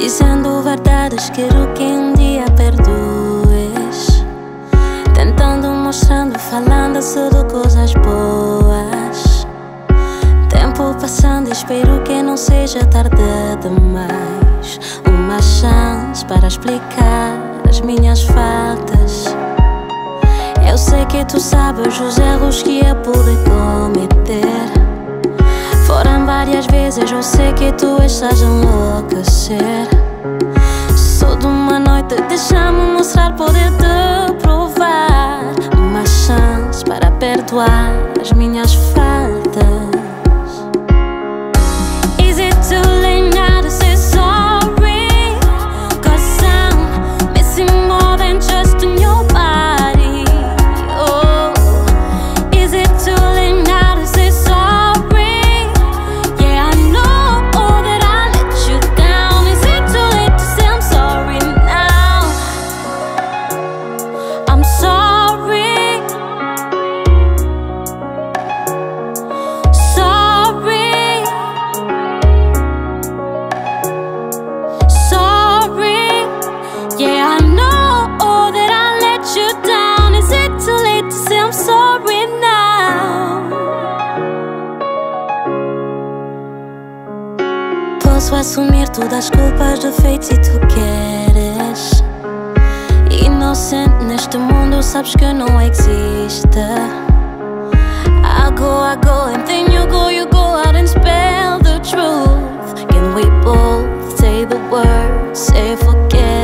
Dizendo verdades, quero que um dia perdoes. Tentando, mostrando, falando de coisas boas. Tempo passando, espero que não seja tarde demais. Uma chance para explicar as minhas faltas. Eu sei que tu sabes os erros que eu pude a enlouquecer. Só de uma noite, deixa-me mostrar, poder te provar. Uma chance para perdoar as minhas faltas. Assumir todas as culpas, defeitos se tu queres. Inocente neste mundo, sabes que não existe. I go, I go, and then you go, you go out and spell the truth. Can we both say the words, say forget